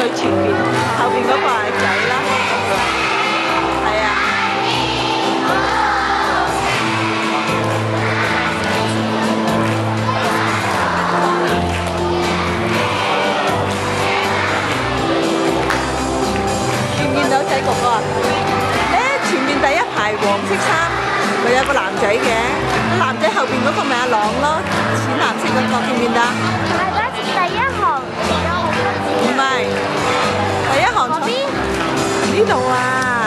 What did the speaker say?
最前邊，後邊嗰個係仔啦，係啊。見唔見到仔哥哥啊？誒，前面第一排黃色衫，咪有個男仔嘅，男仔後邊嗰個咪阿朗咯，淺藍色嗰個見唔見到？边度啊？